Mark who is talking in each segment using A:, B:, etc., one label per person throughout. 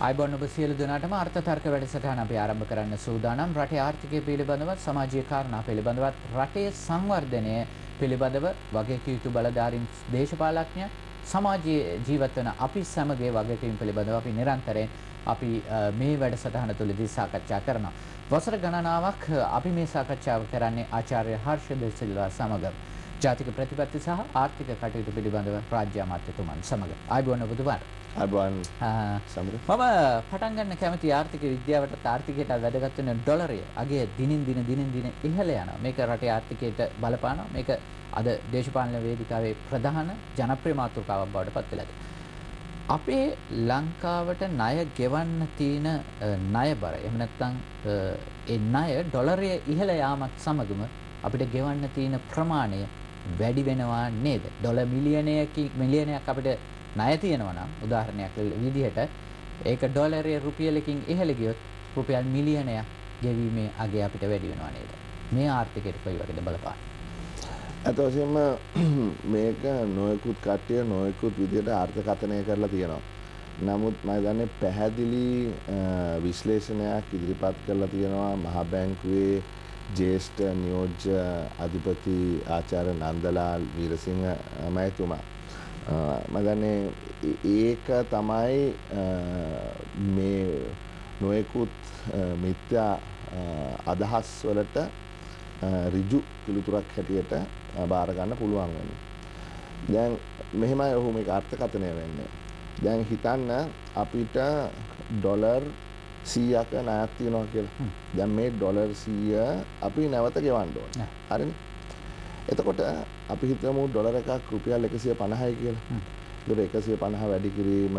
A: අයිබොන් ඔබ සියලු දෙනාටම අර්ථ තර්ක වැඩසටහන අපි ආරම්භ කරන්න සූදානම් රටේ ආර්ථිකය පිළිබඳවත් සමාජීය කාරණා පිළිබඳවත් රටේ සංවර්ධනය පිළිබඳව වගකීම් යුතු බලධාරීන් දේශපාලඥ සමාජයේ ජීවත් වන අපි සමගයේ වගකීම් පිළිබඳව අපි නිරන්තරයෙන් අපි මේ වැඩසටහන තුළදී සාකච්ඡා කරනවා. වසර ගණනාවක් අපි මේ සාකච්ඡාව කරන්නේ ආචාර්ය හර්ෂ දෙසිල්වා සමග. ජාතික ප්‍රතිපත්ති සහ ආර්ථික කටයුතු පිළිබඳව රාජ්‍ය අමාත්‍යතුමන් සමග. ආයුබෝවන් ඔබතුමාට.
B: අයිබෝවන් සමග.
A: මම පටන් ගන්න කැමති ආර්ථික විද්‍යාවට ආර්ථිකයට වැදගත් වෙන ඩොලරය අගේ දිනින් දින දිනින් දින ඉහළ යනවා. මේක රටේ ආර්ථිකයට බලපානවා. මේක අද දේශපාලන වේදිකාවේ ප්‍රධාන ජනප්‍රිය මාතෘකාවක් බවට පත් වෙලා අපේ ලංකාවට ණය ගෙවන්න තියෙන ණය බර එහෙම නැත්නම් ඒ ණය ඩොලරය ඉහළ යාමත් සමගම අපිට ගෙවන්න තියෙන ප්‍රමාණය වැඩි වෙනවා නේද? ඩොලර් මිලියනයකින් මිලියනයක් අපිට ණය තියෙනවා නම් උදාහරණයක් විදිහට ඒක ඩොලරයේ රුපියලකින් ඉහළ ගියොත් රුපියල් මිලියනයක් ගෙවීමේ අගය අපිට වැඩි වෙනවා නේද? මේ ආර්ථිකයට කොයි වගේද බලපාන්නේ?
B: ඇත වශයෙන්ම මේක නොයෙකුත් කට්ටිය නොයෙකුත් විදිහට අර්ථකථනය කරලා තියෙනවා. නමුත් මම දන්නේ පැහැදිලි විශ්ලේෂණයක් ඉදිරිපත් කරලා තියෙනවා මහා බැංකුවේ ජේෂ්ඨ නියෝජ්‍ය අධිපති ආචාර්ය නන්දලාල් වීරසිංහ මහතුමා මම දන්නේ ඒක තමයි මේ නොයෙකුත් මිත්‍යා අදහස් වලට ඍජු පිළිතුරක් හැටියට බාර ගන්න පුළුවන් වෙන්නේ. දැන් මෙහෙමයි ඔහු මේක අර්ථකථනය වෙන්නේ. දැන් හිතන්න අපිට ඩොලර් 100ක ණයක් තියෙනවා කියලා. දැන් මේ ඩොලර් 100 අපි නැවත ගෙවන්න ඕනේ. හරිනේ? එතකොට අපි හිතමු ඩොලර් එකක් රුපියල් 150යි කියලා. ඒක 150 වැඩි කිරීම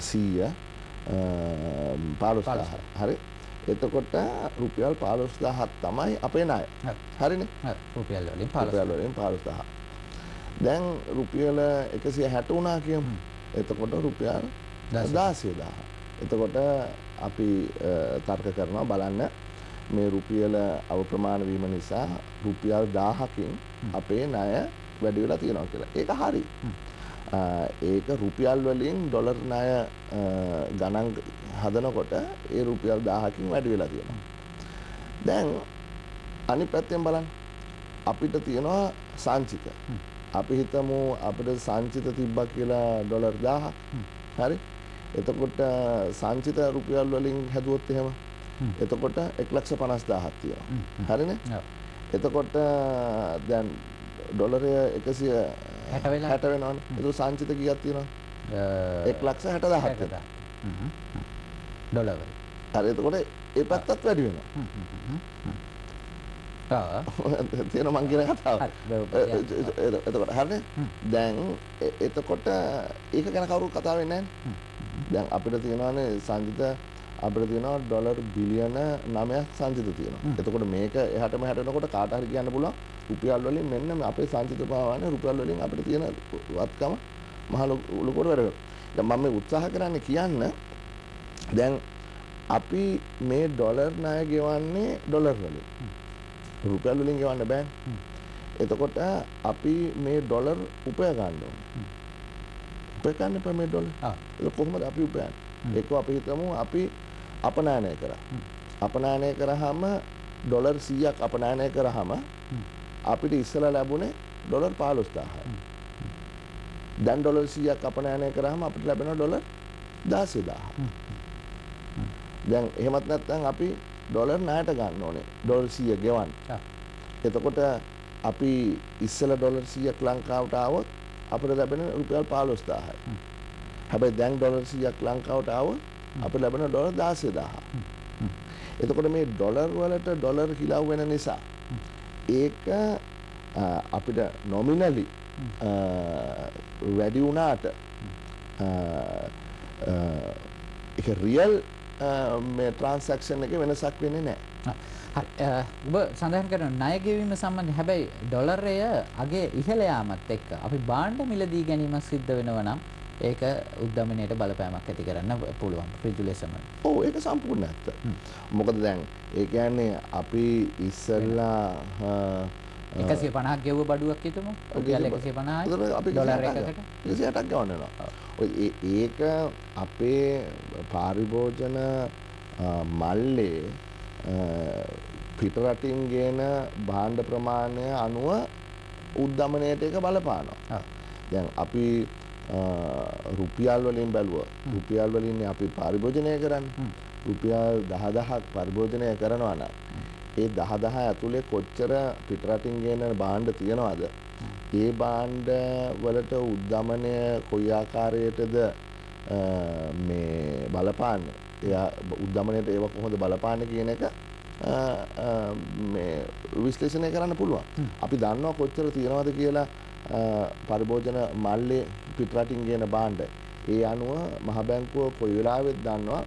B: 100 15000. හරි? එතකොට රුපියල් 15000ක් තමයි අපේ ණය. හරිනේ?
A: රුපියල් වලින්
B: 15000 වලින් 15000. දැන් රුපියල 160 වුණා කියමු. එතකොට රුපියල් 16000. එතකොට අපි තර්ක කරනවා බලන්න මේ රුපියල අවප්‍රමාණ වීම නිසා රුපියල් 1000කින් අපේ ණය වැඩි වෙලා තියෙනවා කියලා. ඒක හරි. ඒක රුපියල් වලින් ඩොලර් ණය ගණන් හදනකොට ඒ රුපියල් 1000කින් වැඩි වෙලා තියෙනවා. දැන් අනිත් පැත්තෙන් බලන්න. අපිට තියෙනවා සංචිත. අපි හිතමු අපිට සංචිත තිබ්බා කියලා ඩොලර් 1000ක්. හරි? එතකොට සංචිත රුපියල් වලින් හැදුවොත් එහෙම එතකොට 150000ක් තියෙනවා. හරිනේ? එතකොට දැන් ඩොලරය 160 වෙලා 60 වෙනවනේ. ඒක සංචිත කීයක් තියෙනවද? 160000ක් තියෙනවා.
A: ඩොලර් වල.
B: හරි එතකොට ඒ පැත්තත් වැඩි වෙනවා. තියෙන මං කියන කතාව. එතකොට හරිනේ? දැන් එතකොට ඒක ගැන කවුරුත් කතා වෙන්නේ නැහැ. දැන් අපිට තියෙනවානේ සංජිත අපිට තියෙනවා ඩොලර් බිලියන 9ක් සංචිත තියෙනවා. එතකොට මේක එහාට මෙහාට යනකොට කාට හරි කියන්න පුළුවන් රුපියල් වලින් මෙන්න අපේ සංචිත පාවන්නේ රුපියල් වලින් අපිට තියෙන වත්කම මහ ලොකුවට වැඩ. දැන් මම උත්සාහ කරන්නේ කියන්න දැන් අපි මේ ඩොලර් ණය ගෙවන්නේ ඩොලර් වලින්. රුපියල් වලින් ගෙවන්න බෑනේ. එතකොට අපි මේ ඩොලර් උපය ගන්න ඕනේ. උපය ගන්න එපා මේ ඩොලර්. කොහොමද අපි උපයන්නේ? ඒක අපි හිතමු අපි අපනයනය කරා. අපනයනය කරාම ඩොලර් 100ක් අපනයනය කරාම අපිට ඉස්සලා ලැබුණේ ඩොලර් 15000යි. දැන් ඩොලර් 100ක් අපනයනය කරාම අපිට ලැබෙනවා ඩොලර් 16000. දැන් එහෙමත් නැත්නම් අපි ඩොලර් ණයට ගන්න ඕනේ. ඩොලර් 100 ගෙවන්න. එතකොට අපි ඉස්සලා ඩොලර් 100ක් ලංකාවට ආවොත් අපිට ලැබෙන රුපියල් 15000යි. හැබැයි දැන් ඩොලර් 100ක් ලංකාවට ආවොත් අපිට ලැබෙන ඩොලර් 16000. එතකොට මේ ඩොලර් වලට ඩොලර් හිලව් වෙන නිසා ඒක අපිට නොමිනලි වැඩි වුණාට රියල් ට්‍රාන්සැක්ෂන් එකේ වෙනසක් වෙන්නේ නැහැ.
A: ඔබ සඳහන් කරන ණය ගෙවීම සම්බන්ධ හැබැයි ඩොලරය අගේ ඉහළ යාමත් එක්ක අපි භාණ්ඩ මිලදී ගැනීම සිද්ධ වෙනවා නම් ඒක උද්දමනයට බලපෑමක් ඇති කරන්න පුළුවන් ඍජු ලෙසම.
B: ඔව් ඒක සම්පූර්ණ ඇත්ත. මොකද දැන් ඒ කියන්නේ අපි ඉස්සල්ලා
A: 150ක් ගෙවුව බඩුවක් හිතමු. රුපියල් 150යි.
B: අපි ඩොලර් එකකට 160ක් ගවන්න වෙනවා. ඒක අපේ පාරිභෝජන මල්ලේ පිටරටින් ගේන භාණ්ඩ ප්‍රමාණය අනුව උද්ධමනයට එක බලපානවා. දැන් අපි රුපියල් වලින් බැලුව රුපියල් වලින් අපි පරිභෝජනය කරන්න. රුපියල් දහදහක් පරිභෝජනය කරනවා නම් ඒ දහදහ ඇතුළේ කොච්චර පිටරටින් ගේන භාණ්ඩ තියෙනවද? ඒ භාණ්ඩ වලට උද්ධමනය කොයි ආකාරයටද මේ බලපාන්නේ? එයා උද්ධමනයට ඒව කොහොමද බලපාන්නේ කියන එක විශ්ලේෂණය කරන්න පුළුවන්. අපි දන්නවා කොච්චර තියෙනවද කියලා පරිභෝජන මල්ලේ පිටරටින් ගේන භාණ්ඩ. ඒ අනුව මහ බැංකුව කොයි වෙලාවෙත් දන්නවා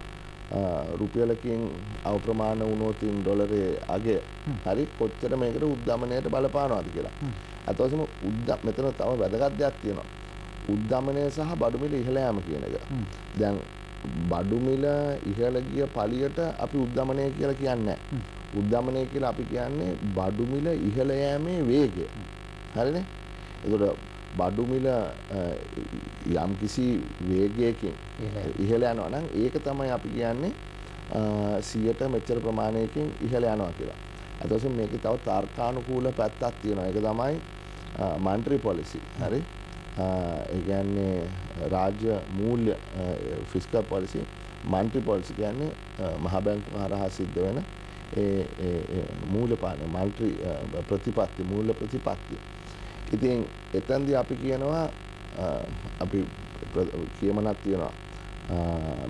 B: රුපියලකින් අවප්‍රමාණ වුණොතින් ඩොලරේ අගේ හරි කොච්චර මේකට උද්ධමනයට බලපානවාද කියලා. වශයෙන්ම උද්ද මෙතන තව වැදගත් දෙයක් තියෙනවා. උද්ධමනය සහ බඩුමිල ඉහළ යාම කියන එක. දැන් බඩුමිල ඉහළ ගිය පලියට අපි උද්ධමනය කියලා කියන්නේ උද්ධමනය කියලා අපි කියන්නේ බඩුමිල ඉහළ යෑමේ වේගය. හරිනේ? එතකොට බඩුමිල යම් කිසි වේගයකින් ඉහළ යනවා නම් ඒක තමයි අපි කියන්නේ සියයට මෙච්චර ප්‍රමාණයකින් ඉහළ යනවා කියලා. ඇතවසම් මේක තව තර්කානුකූල පැත්තක් තියෙනවා. ඒක තමයි මන්ට්‍රි පොලිසි. හරි? ඒ කියන්නේ රාජ්‍ය මූල්‍ය ෆිස්කල් පොලිසි මන්ට්‍රි පොලිසි කියන්නේ මහ බැංකුව හරහා සිද්ධ වෙන ඒ මූලපාන මල්ට්‍රි ප්‍රතිපත්ති මූල්‍ය ප්‍රතිපත්තිය. ඉතින් එතන්දි අපි කියනවා අපි කියමනක් තියෙනවා.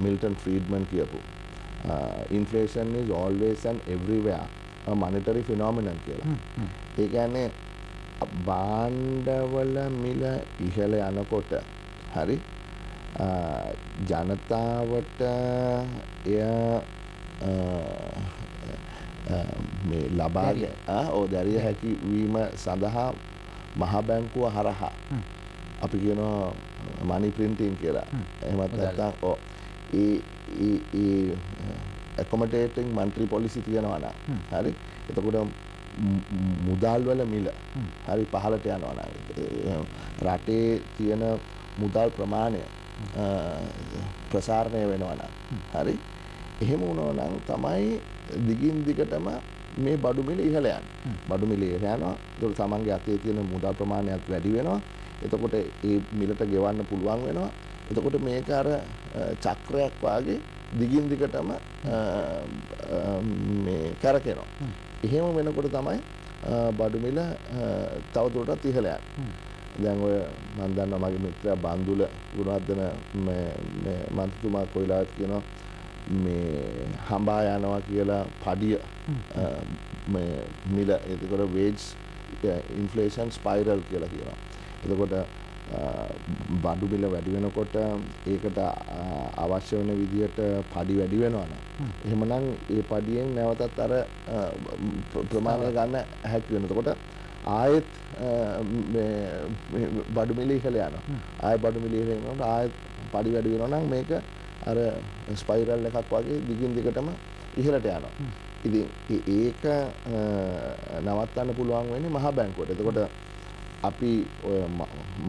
B: මිල්ටන් ෆ්‍රීඩ්මන් කියපු. Inflation is always and everywhere. a monetary phenomenon කියලා. ඒ කියන්නේ බාණ්ඩවල මිල ඉහළ යනකොට හරි ජනතාවට එය මේ ලබාගෙන ඕ දැරිය හැකි වීම සඳහා මහ බැංකුව හරහා. අපි කියනවා මනි ප්‍රින්ටිං කියලා. එහෙමත් නැත්නම් ඕ ඇකොමඩේටිං මන්ත්‍රී පොලිසි තියෙනවා නම්. හරි? එතකොට මුදල් වල මිල. හරි? පහලට යනවා නම්. රටේ තියෙන මුදල් ප්‍රමාණය ප්‍රසාරණය වෙනවා නම්. හරි? එහෙම වුණා නම් තමයි දිගින් දිගටම මේ බඩු මිල ඉහළ යන්නේ. බඩු මිල ඉහළ යනවා. ඒකට තමන්ගේ අතේ තියෙන මුදල් ප්‍රමාණයත් වැඩි වෙනවා. එතකොට ඒ මිලට ගෙවන්න පුළුවන් වෙනවා. එතකොට මේක අර චක්‍රයක් වාගේ දිගින් දිගටම මේ කරකිනවා. එහෙම වෙනකොට තමයි බඩු මිල තවදුරටත් ඉහළ යන්නේ. දැන් ඔය මම දන්නවා මගේ මිත්‍රයා බන්දුල ගුණවර්ධන මේ මන්ත්‍රතුමා කොයිලාත් කියනවා මේ හඹා යනවා කියලා පඩිය මිල එතකොට වේජ් ඉන්ෆලේෂන් ස්පයිරල් කියලා කියනවා. එතකොට බඩු මිල වැඩි වෙනකොට ඒකට අවශ්‍ය වෙන විදියට පඩි වැඩි වෙනවනම් එහෙමනම් ඒ පඩියෙන් නැවතත් අර ප්‍රමාණය ගන්න හැකි වෙනවා. එතකොට ආයෙත් බඩු මිල ඉහළ යනවා. ආයෙ බඩු මිල ඉහළ යනකොට ආයෙත් පඩි වැඩි වෙනවා නම් මේක අර ස්පයිරල් එකක් වගේ දිගින් දිගටම ඉහළට යනවා. ඉතින් ඒක නවත්තන්න පුළුවන් වෙන්නේ මහා බැංකුවට. එතකොට අපි ඔය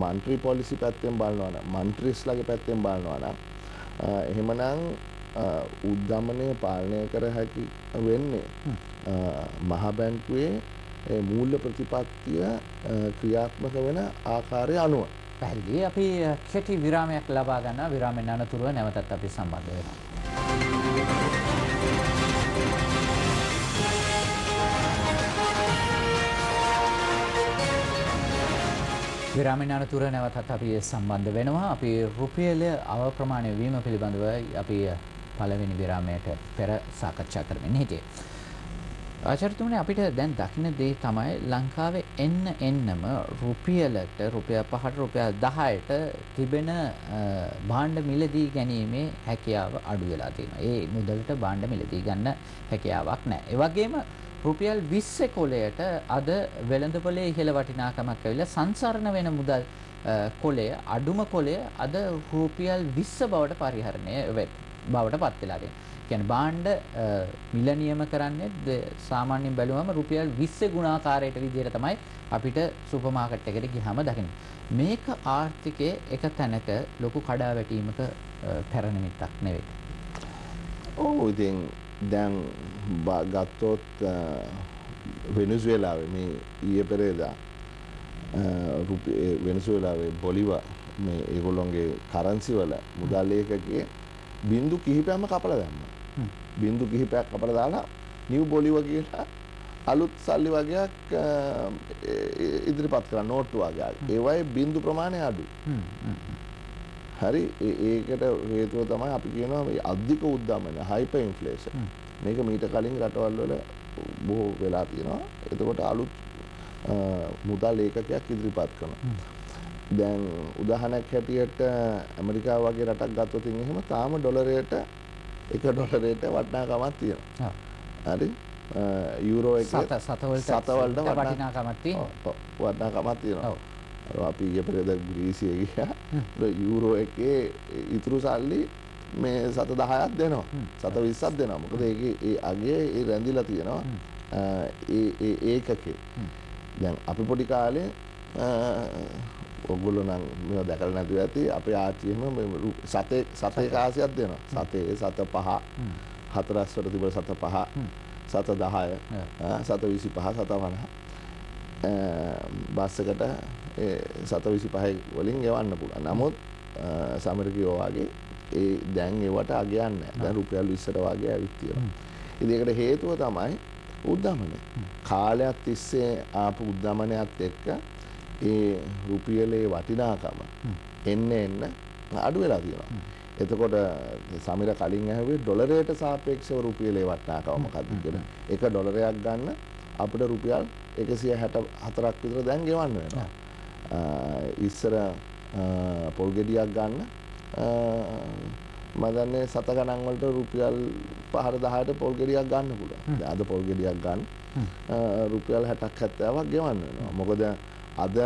B: මන්ත්‍රී පොලිසි පැත්තෙන් බලනවා නම් මන්ත්‍රීස්ලාගේ පැත්තෙන් බලනවා නම් එහෙමනම් උද්ධමනය පාලනය කර හැකි වෙන්නේ මහා බැංකුවේ මූල්‍ය ප්‍රතිපත්තිය ක්‍රියාත්මක වෙන ආකාරය අනුව.
A: පැහැදිලි. අපි කෙටි විරාමයක් ලබා ගන්න විරාමෙන් අනතුරුව නැවතත් අපි සම්බන්ධ වෙනවා. විරාමෙන් අනතුර නැවතත් අපි සම්බන්ධ වෙනවා. අපි රුපියල අවප්‍රමාණය වීම පිළිබඳව අපි පළවෙනි විරාමයට පෙර සාකච්ඡා කරමින් හිටියේ. ආචාර්යතුමනි අපිට දැන් දකින්න දේ තමයි ලංකාවේ එන්න එන්නම රුපියලට රුපියල් 5ට රුපියල් 10ට තිබෙන භාණ්ඩ මිලදී ගැනීමේ හැකියාව අඩු වෙලා තියෙනවා. ඒ මුදලට භාණ්ඩ මිලදී ගන්න හැකියාවක් නැහැ. ඒ වගේම රුපියල් 20 කොලයට අද වෙළඳපොලේ ඉහළ වටිනාකමක් ඇවිල්ලා සංසරණ වෙන මුදල් කොලය අඩුම කොලය අද රුපියල් 20 බවට පරිහරණය බවට පත් වෙලා තියෙනවා. කියන්නේ භාණ්ඩ මිල නියම කරන්නේ සාමාන්‍යයෙන් බැලුවම රුපියල් 20 ගුණාකාරයට විදිහට තමයි අපිට සුපර් මාකට් එකට ගියාම දකින්නේ. මේක ආර්ථිකයේ එක තැනක ලොකු කඩාවැටීමක පැරණිමිත්තක් නෙවෙයි.
B: ඔව් ඉතින් දැන් ගත්තොත් වෙනස්ුවෙලාවේ මේ ඊයේ පෙරේදා වෙනස්ුවෙලාවේ බොලිවා මේ ඒගොල්ලොන්ගේ කරන්සි වල මුදල් ඒකකයේ බින්දු කිහිපයක්ම කපලා දැම්මා. බින්දු කිහිපයක් කපලා දාලා නිව් බොලිව කියලා අලුත් සල්ලි වගේක් ඉදිරිපත් කරන්න නෝට්ටු වගේ. ඒවයේ බින්දු ප්‍රමාණය අඩුයි. හරි ඒකට හේතුව තමයි අපි කියනවා මේ අධික උද්දමන හයිපර් ඉන්ෆ්ලේෂන්. මේක මීට කලින් රටවල් වල බොහෝ වෙලා තියෙනවා. එතකොට අලුත් මුදල් ඒකකයක් ඉදිරිපත් කරනවා. දැන් උදාහරණයක් හැටියට ඇමරිකාව වගේ රටක් ගත්තොත් එහෙම තාම ඩොලරයට එක ඩොලරයට වටිනාකමක් තියෙනවා. හරි? යුරෝ එක
A: සත සතවලට
B: සතවලට
A: වටිනාකමක් තියෙනවා.
B: වටිනාකමක් තියෙනවා. අපි ඊයේ පෙරේද ග්‍රීසිය ගියා. යුරෝ එකේ ඉතුරු සල්ලි මේ සත 10ක් දෙනවා. සත 20ක් දෙනවා. මොකද ඒකේ ඒ අගේ ඒ රැඳිලා තියෙනවා. ඒ ඒ ඒකකේ. දැන් අපි පොඩි කාලේ ඔගොල්ලෝ නම් මේවා දැකලා නැතුව ඇති අපේ ආච්චියම සතේ සතේ කාසියක් දෙනවා. සතේ සත පහ හතරස් වල තිබුණ සත පහ සත 10 සත 25 සත 50 බස් එකට ඒ සත 25 වලින් ගෙවන්න පුළුවන්. නමුත් සමරිකයෝ වගේ ඒ දැන් ඒවට අගයන්නේ. දැන් රුපියල් 20ට වගේ ඇවිත් තියෙනවා. ඉතින් ඒකට හේතුව තමයි උද්දමනය. කාලයක් තිස්සේ ආපු උද්දමනයත් එක්ක ඒ රුපියලේ වටිනාකම එන්න එන්න අඩු වෙලා තියෙනවා. එතකොට සමිර කලින් ඇහුවේ ඩොලරයට සාපේක්ෂව රුපියලේ වටිනාකම මොකක්ද කියලා. එක ඩොලරයක් ගන්න අපිට රුපියල් 164ක් විතර දැන් ගෙවන්න වෙනවා. ඉස්සර පොල් ගෙඩියක් ගන්න මම දන්නේ සත ගණන් වලට රුපියල් 5 10ට පොල් ගෙඩියක් ගන්න පුළුවන්. අද පොල් ගෙඩියක් ගන්න රුපියල් 60ක් 70ක් ගෙවන්න වෙනවා. මොකද අද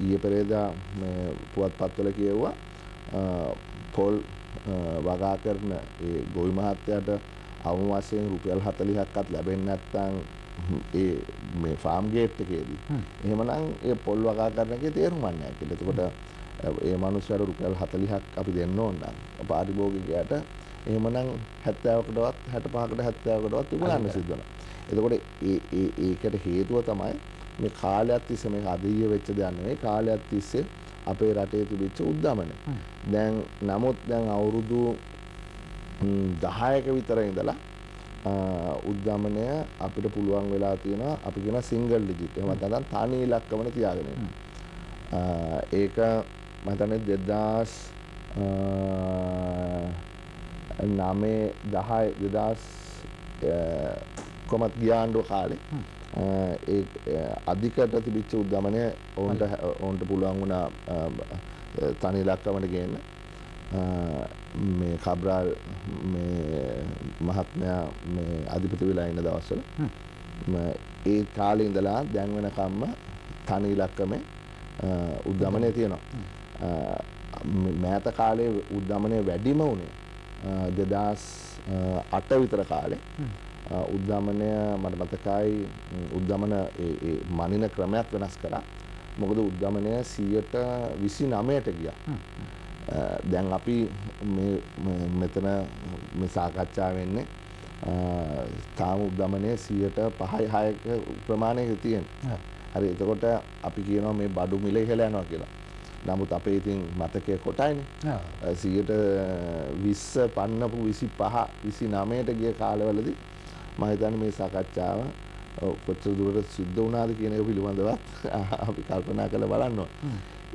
B: ඊයේ පෙරේදා මේ පුවත්පත්වල කියවුවා පොල් වගා කරන ගොවි මහත්තයාට අවම වශයෙන් රුපියල් 40ක්වත් ලැබෙන්නේ නැත්නම් ඒ මේ ෆාම් ගේට් එකේදී එහෙමනම් ඒ පොල් වගා කරන එකේ තේරුමක් නැහැ කියලා. එතකොට ඒ මනුස්සයාට රුපියල් 40ක් අපි දෙන්න ඕන නම් පාරිභෝගිකයාට එහෙමනම් 70කටවත් 65කට 70කටවත් විකුණන්න සිද්ධ වෙනවා. එතකොට ඒ ඒ ඒකට හේතුව තමයි මේ කාලයක් තිස්සේ මේක අදීය වෙච්ච දෙයක් නෙවෙයි කාලයක් තිස්සේ අපේ රටේ තිබිච්ච උද්දමන. දැන් නමුත් දැන් අවුරුදු 10ක විතර ඉඳලා උද්දමනය අපිට පුළුවන් වෙලා තියෙනවා. අපි කියන සිංගල් ඩිජිට්. එහෙම නැත්නම් තනි ඉලක්කමන තියාගෙන. ඒක මම හිතන්නේ 2009 10 2000 කොමත් ගියාණ්ඩුව කාලේ. අධිකට තිබිච්ච උද්දමනය ඔවුන්ට ඔවුන්ට පුළුවන් වුණා තනි ඉලක්කමට ගේන්න මේ කබ්‍රාල් මහත්මයා මේ අධිපති වෙලා ඉන්න දවස්වල ඒ කාලේ ඉඳලා දැන් වෙනකම්ම තනි ඉලක්කමේ උද්දමනය තියෙනවා. මෑත කාලේ උද්දමනය වැඩිම වුණේ දෙදස් අට විතර කාලේ. උද්දමනය මට මතකයි උද්දමන මනින ක්‍රමයක් වෙනස් කරා. මොකද උද්දමනය සියයට විසි නමයට ගිය දැන් අපි මෙතන සාකච්ඡා වෙන්නේ තාම උද්දමනය සියයට පහයි හයක ප්‍රමාණයක තියෙන්. හරි එතකොට අපි කියනවා මේ බඩු මිල ඉහළ යනවා කියලා. නමුත් අපේ ඉතින් මතකය කොටයින. සියට විස්ස පන්නපු විසි පහ විසි නමයට ගිය කාලවලදී මහිතන මේ සාකච්ඡාව කොච්චර දුරට සිද්ධ වුණාද කියන පිළිබඳවත් අපි කල්පනා කරලා බලන්න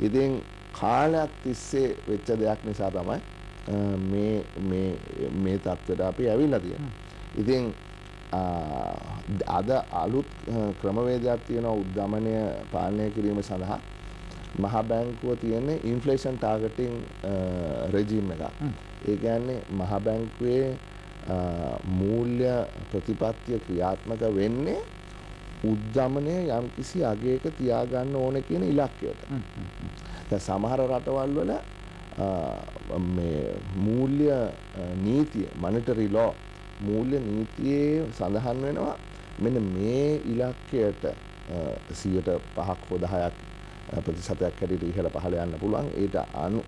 B: ඉතින් කාලයක් තිස්සේ වෙච්ච දෙයක් නිසා තමයි මේ මේ මේ තත්ත්වයට අපි ඇවිල්ලා තියෙන්නේ. ඉතින් අද අලුත් ක්‍රමවේදයක් තියෙනවා උද්දමනය පාලනය කිරීම සඳහා මහා බැංකුව තියෙන්නේ ඉන්ෆ්ලේෂන් ටාගටින් රෙජීම් එකක්. ඒ කියන්නේ මහා බැංකුවේ මූල්‍ය ප්‍රතිපත්තිය ක්‍රියාත්මක වෙන්නේ උද්දමනය යම්කිසි අගයක තියාගන්න ඕන කියන ඉලක්කයට. සමහර රටවල් වල මේ මූල්‍ය නීතිය මනිටරි ලෝ මූල්‍ය නීතියේ සඳහන් වෙනවා. මෙන්න මේ ඉලක්කයට සියයට පහක් හෝ දහයක් ප්‍රතිශතයක් හැටියට ඉහළ පහළ යන්න පුළුවන්. ඒට අනු